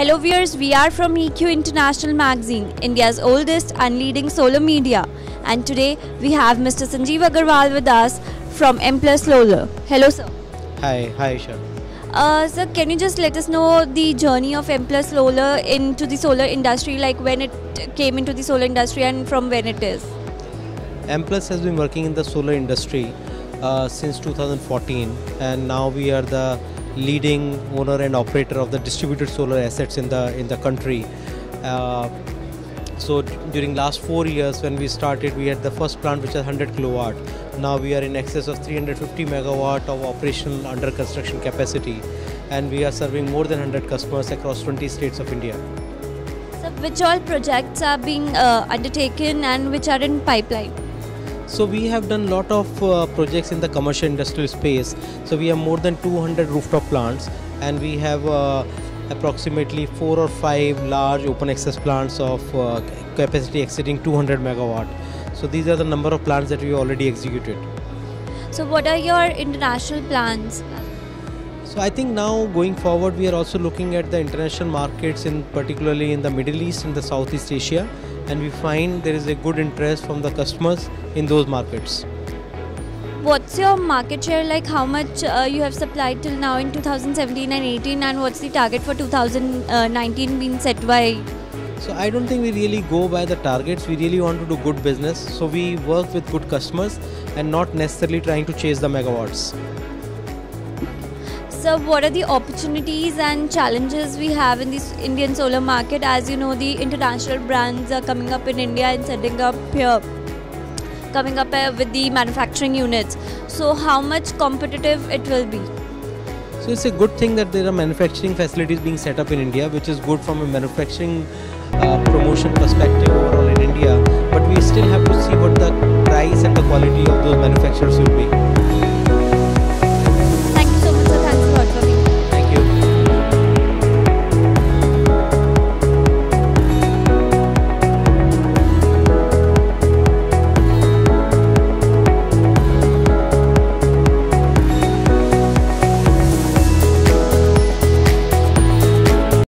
Hello viewers, we are from EQ International Magazine, India's oldest and leading solar media. And today we have Mr. Sanjeev Aggarwal with us from Amplus Solar. Hello sir. Hi, hi Isha. Uh, sir, can you just let us know the journey of Amplus Solar into the solar industry, like when it came into the solar industry and from when it is? Amplus has been working in the solar industry uh, since 2014 and now we are the leading owner and operator of the distributed solar assets in the in the country. Uh, so during last four years when we started we had the first plant which is 100 kilowatt now we are in excess of 350 megawatt of operational under construction capacity and we are serving more than 100 customers across 20 states of india So, which all projects are being uh, undertaken and which are in pipeline? So we have done lot of uh, projects in the commercial industrial space. So we have more than 200 rooftop plants, and we have uh, approximately four or five large open access plants of uh, capacity exceeding 200 megawatt. So these are the number of plants that we already executed. So, what are your international plans? So I think now going forward, we are also looking at the international markets, in particularly in the Middle East and the Southeast Asia, and we find there is a good interest from the customers in those markets. What's your market share like? How much uh, you have supplied till now in 2017 and 18, and what's the target for 2019 being set by? So I don't think we really go by the targets. We really want to do good business. So we work with good customers and not necessarily trying to chase the megawatts. So, what are the opportunities and challenges we have in this Indian solar market? As you know, the international brands are coming up in India and setting up here, coming up uh, with the manufacturing units. So, how much competitive it will be? So it's a good thing that there are manufacturing facilities being set up in India, which is good from a manufacturing uh, promotion perspective overall in India. But we still have to see what the price and the quality of those manufacturers will be.